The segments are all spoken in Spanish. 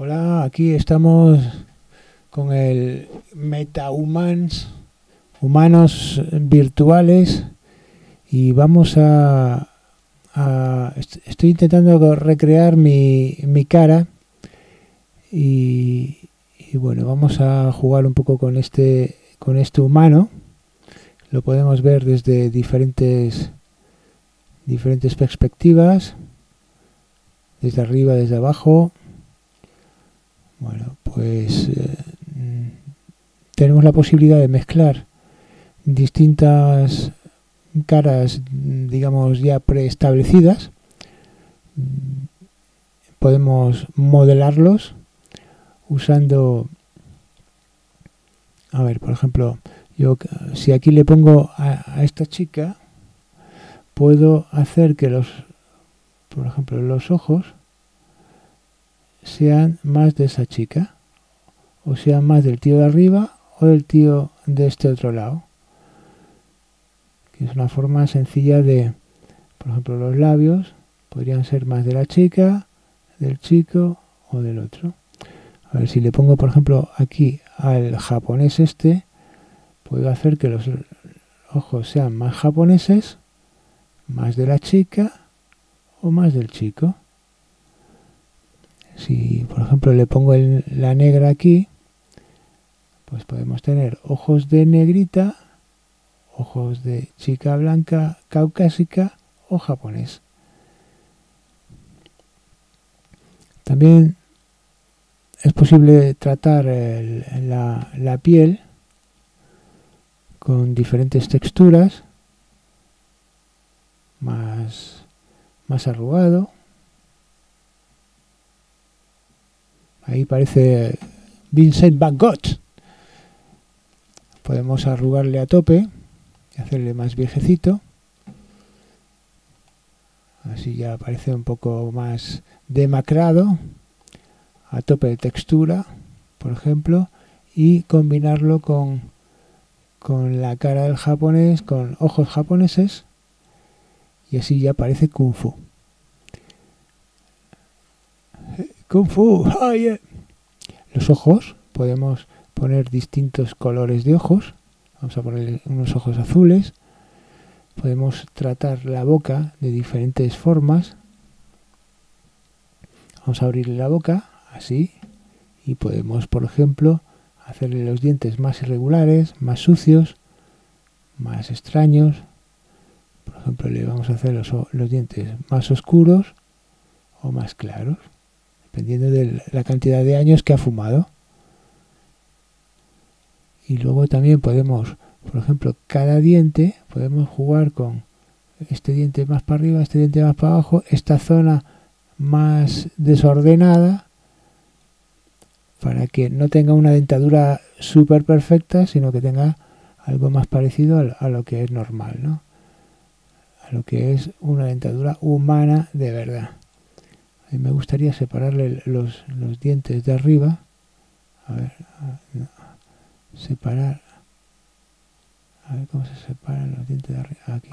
Hola, aquí estamos con el MetaHumans, humanos virtuales, y vamos a, a estoy intentando recrear mi, mi cara y, y, bueno, vamos a jugar un poco con este con este humano. Lo podemos ver desde diferentes diferentes perspectivas, desde arriba, desde abajo, bueno, pues eh, tenemos la posibilidad de mezclar distintas caras, digamos, ya preestablecidas. Podemos modelarlos usando, a ver, por ejemplo, yo si aquí le pongo a, a esta chica, puedo hacer que los, por ejemplo, los ojos sean más de esa chica, o sean más del tío de arriba o del tío de este otro lado. Que es una forma sencilla de, por ejemplo, los labios podrían ser más de la chica, del chico o del otro. A ver si le pongo, por ejemplo, aquí al japonés este, puedo hacer que los ojos sean más japoneses, más de la chica o más del chico. Si, por ejemplo, le pongo la negra aquí, pues podemos tener ojos de negrita, ojos de chica blanca caucásica o japonés. También es posible tratar la, la piel con diferentes texturas, más, más arrugado, Ahí parece Vincent Van Gogh. Podemos arrugarle a tope y hacerle más viejecito. Así ya parece un poco más demacrado. A tope de textura, por ejemplo. Y combinarlo con, con la cara del japonés, con ojos japoneses. Y así ya parece kung fu. Kung Fu. Los ojos, podemos poner distintos colores de ojos. Vamos a poner unos ojos azules. Podemos tratar la boca de diferentes formas. Vamos a abrirle la boca, así. Y podemos, por ejemplo, hacerle los dientes más irregulares, más sucios, más extraños. Por ejemplo, le vamos a hacer los, los dientes más oscuros o más claros dependiendo de la cantidad de años que ha fumado. Y luego también podemos, por ejemplo, cada diente, podemos jugar con este diente más para arriba, este diente más para abajo, esta zona más desordenada, para que no tenga una dentadura súper perfecta, sino que tenga algo más parecido a lo que es normal, ¿no? A lo que es una dentadura humana de verdad me gustaría separarle los, los dientes de arriba. A ver, separar. A ver cómo se separan los dientes de arriba. Aquí.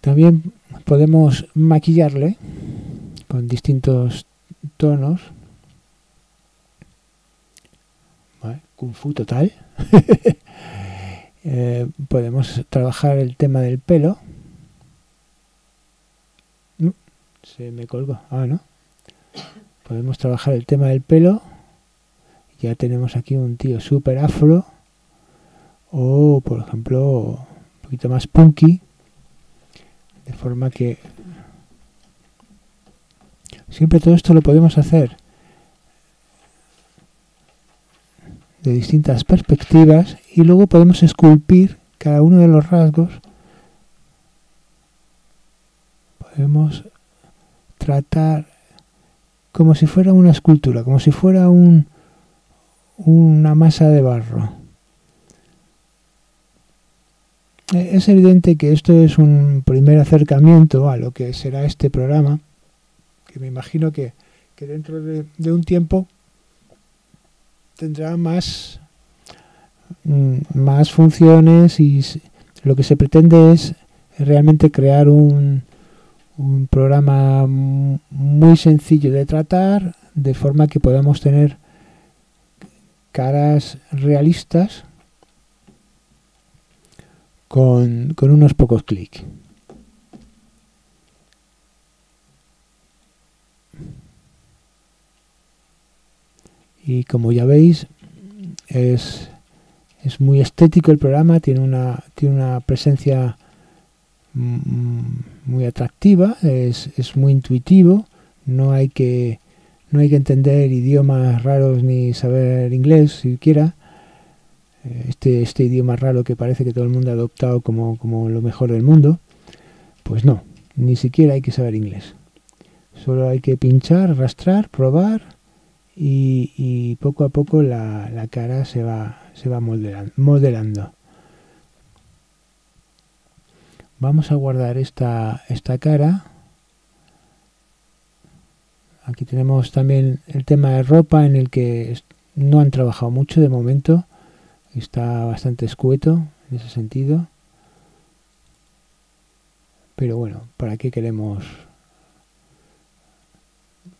También podemos maquillarle con distintos tonos. Kung Fu total. Eh, podemos trabajar el tema del pelo se me colgó. Ah, ¿no? Podemos trabajar el tema del pelo. Ya tenemos aquí un tío súper afro. O, por ejemplo, un poquito más punky. De forma que... Siempre todo esto lo podemos hacer de distintas perspectivas y luego podemos esculpir cada uno de los rasgos podemos tratar como si fuera una escultura, como si fuera un, una masa de barro. E, es evidente que esto es un primer acercamiento a lo que será este programa, que me imagino que, que dentro de, un tiempo tendrá más, mm, más funciones y lo que se pretende es realmente crear un, un programa muy sencillo de tratar, de forma que podamos tener caras realistas con, con unos pocos clics. Y como ya veis, es, es muy estético el programa, tiene una, tiene una presencia muy atractiva, es, es, muy intuitivo, no hay que no hay que entender idiomas raros ni saber inglés siquiera. Eh, este, este idioma raro que parece que todo el mundo ha adoptado como, como lo mejor del mundo, pues no, ni siquiera hay que saber inglés. Solo hay que pinchar, arrastrar, probar y, y poco a poco la, la, cara se va, se va modelando. modelando. Vamos a guardar esta, esta cara. Aquí tenemos también el tema de ropa en el que no han trabajado mucho de momento. Está bastante escueto en ese sentido. Pero bueno, ¿para qué queremos?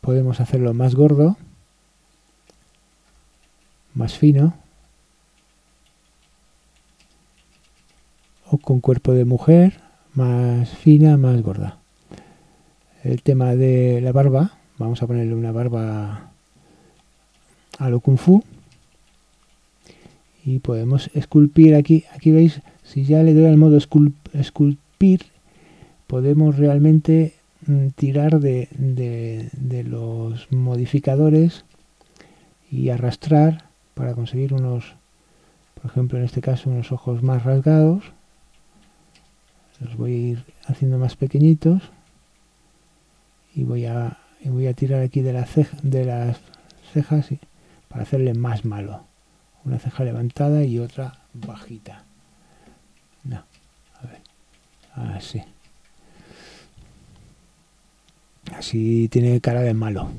Podemos hacerlo más gordo, más fino. O con cuerpo de mujer más fina, más gorda. El tema de la barba, vamos a ponerle una barba a lo kung fu y podemos esculpir aquí, aquí veis, si ya le doy al modo esculpir, podemos realmente mm, tirar de, de los modificadores y arrastrar para conseguir unos, por ejemplo en este caso, unos ojos más rasgados los voy a ir haciendo más pequeñitos y voy a, voy a tirar aquí de, la ceja, de las cejas para hacerle más malo. Una ceja levantada y otra bajita. No, a ver así. Así tiene cara de malo.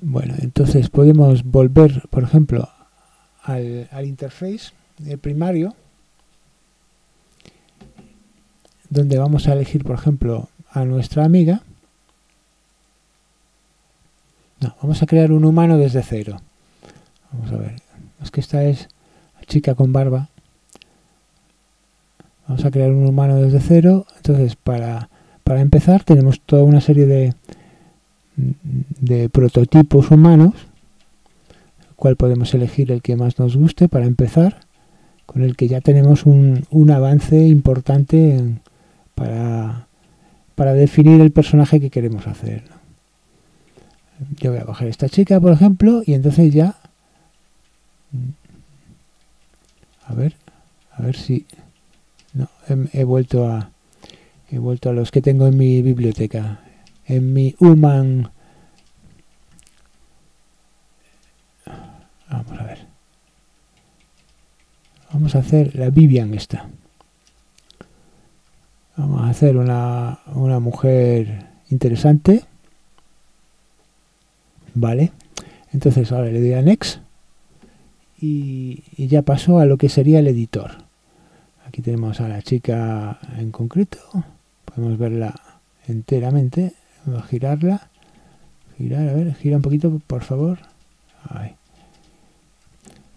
Bueno entonces podemos volver por ejemplo al, al interface del primario donde vamos a elegir, por ejemplo, a nuestra amiga. No, vamos a crear un humano desde cero. Vamos a ver. Es que esta es chica con barba. Vamos a crear un humano desde cero. Entonces, para, para empezar, tenemos toda una serie de, de prototipos humanos, cual podemos elegir el que más nos guste para empezar, con el que ya tenemos un, un avance importante en, para, para definir el personaje que queremos hacer. Yo voy a coger esta chica, por ejemplo, y entonces ya... A ver, a ver si... No, he, vuelto a... He vuelto a los que tengo en mi biblioteca. En mi Human... Vamos a ver. Vamos a hacer la Vivian esta. Vamos a hacer una, una mujer interesante. Vale. Entonces ahora le doy a Next. Y, ya pasó a lo que sería el editor. Aquí tenemos a la chica en concreto. Podemos verla enteramente. Vamos a girarla. Girar, a ver, gira un poquito, por favor. Ahí.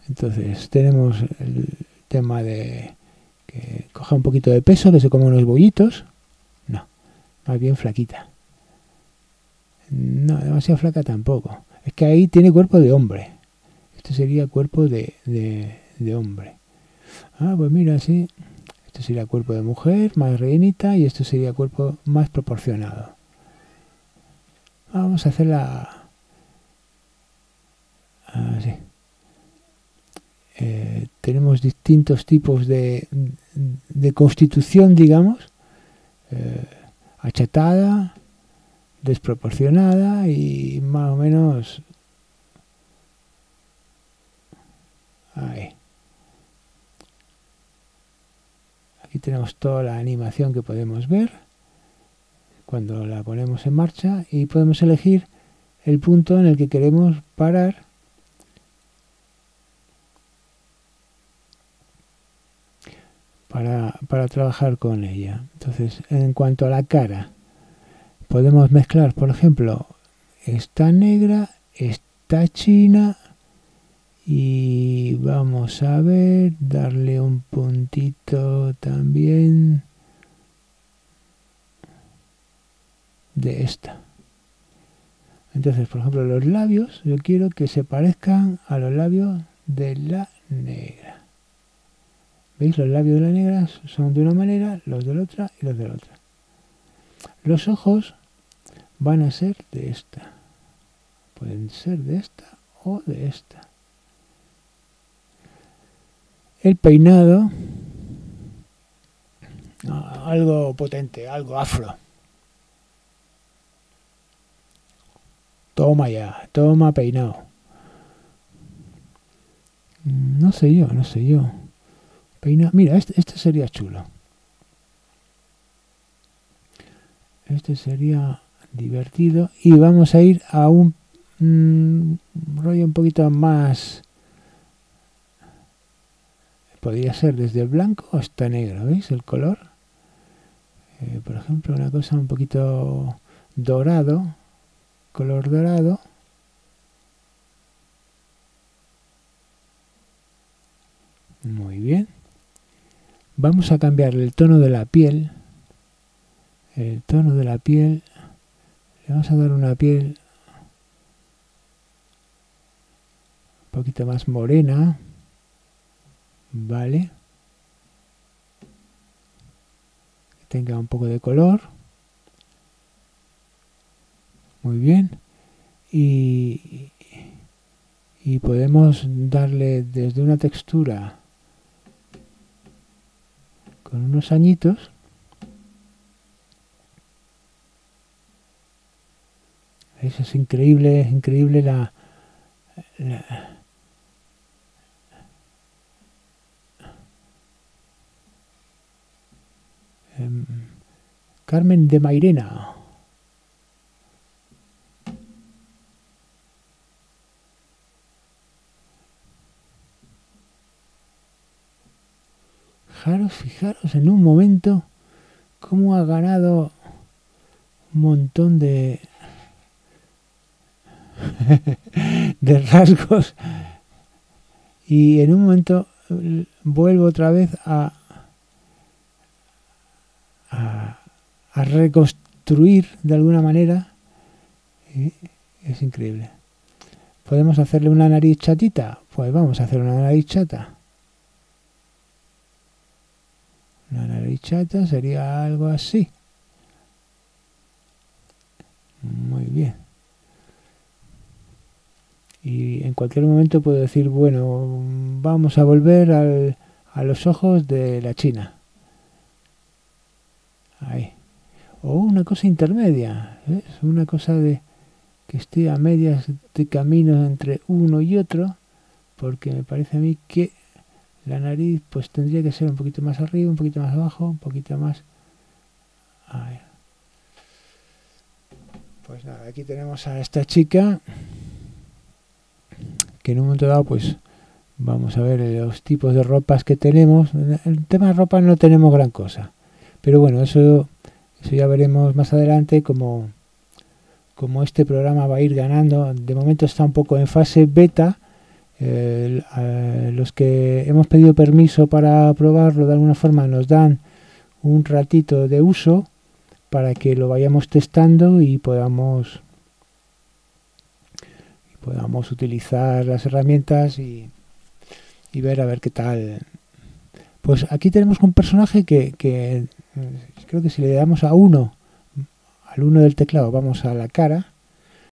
Entonces tenemos el tema de coja un poquito de peso, que se come unos bollitos. No, más bien flaquita. No, demasiado flaca tampoco. Es que ahí tiene cuerpo de hombre. Este sería cuerpo de, de, hombre. Ah, pues mira, sí. Este sería cuerpo de mujer, más rellenita, y este sería cuerpo más proporcionado. Vamos a hacer la... Así. Eh, tenemos distintos tipos de, de constitución, digamos, eh, achatada, desproporcionada y más o menos ahí. Aquí tenemos toda la animación que podemos ver cuando la ponemos en marcha y podemos elegir el punto en el que queremos parar para, trabajar con ella. Entonces, en cuanto a la cara, podemos mezclar, por ejemplo, esta negra, esta china y vamos a ver, darle un puntito también de esta. Entonces, por ejemplo, los labios, yo quiero que se parezcan a los labios de la negra. ¿Veis? Los labios de la negra son de una manera, los de la otra y los de la otra. Los ojos van a ser de esta. Pueden ser de esta o de esta. El peinado, algo potente, algo afro. Toma ya, toma peinado. No sé yo, no sé yo. Mira, este, este sería chulo. Este sería divertido. Y vamos a ir a un rollo un poquito más... Podría ser desde el blanco hasta negro, ¿veis el color? Eh, por ejemplo, una cosa un poquito dorado, color dorado. Muy bien. Vamos a cambiar el tono de la piel. El tono de la piel. Le vamos a dar una piel un poquito más morena. Vale. Que tenga un poco de color. Muy bien. Y, y podemos darle desde una textura con unos añitos eso es increíble increíble la, em, Carmen de Mairena Fijaros, fijaros en un momento cómo ha ganado un montón de, rasgos. Y en un momento vuelvo otra vez a, a, a reconstruir de alguna manera. Y es increíble. Podemos hacerle una nariz chatita pues vamos a hacer una nariz chata Una nariz sería algo así. Muy bien. Y en cualquier momento puedo decir, bueno, vamos a volver al, a los ojos de la China. Ahí. O una cosa intermedia, es una cosa de que esté a medias de camino entre uno y otro, porque me parece a mí que la nariz pues tendría que ser un poquito más arriba, un poquito más abajo, un poquito más... Pues nada, aquí tenemos a esta chica que en un momento dado pues vamos a ver los tipos de ropas que tenemos. El tema de ropa no tenemos gran cosa, pero bueno, eso, eso ya veremos más adelante como, como este programa va a ir ganando. De momento está un poco en fase beta, los que hemos pedido permiso para probarlo de alguna forma nos dan un ratito de uso para que lo vayamos testando y podamos podamos utilizar las herramientas y, y, ver a ver qué tal. Pues aquí tenemos un personaje que, que creo que si le damos a uno al uno del teclado vamos a la cara